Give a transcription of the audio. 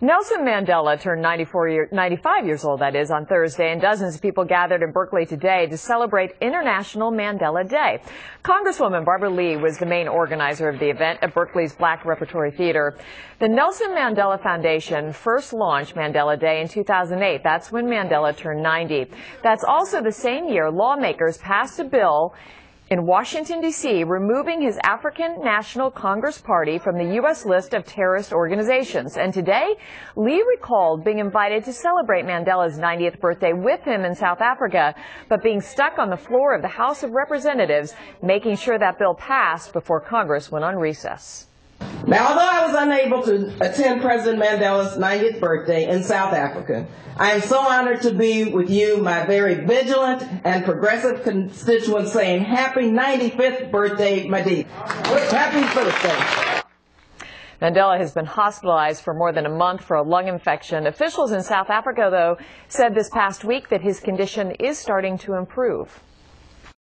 Nelson Mandela turned 94 year, 95 years old, that is, on Thursday, and dozens of people gathered in Berkeley today to celebrate International Mandela Day. Congresswoman Barbara Lee was the main organizer of the event at Berkeley's Black Repertory Theater. The Nelson Mandela Foundation first launched Mandela Day in 2008. That's when Mandela turned 90. That's also the same year lawmakers passed a bill in Washington, D.C., removing his African National Congress Party from the U.S. list of terrorist organizations. And today, Lee recalled being invited to celebrate Mandela's 90th birthday with him in South Africa, but being stuck on the floor of the House of Representatives, making sure that bill passed before Congress went on recess. Now, although I was unable to attend President Mandela's 90th birthday in South Africa, I am so honored to be with you, my very vigilant and progressive constituents, saying happy 95th birthday, Madi. Happy birthday. Mandela has been hospitalized for more than a month for a lung infection. Officials in South Africa, though, said this past week that his condition is starting to improve.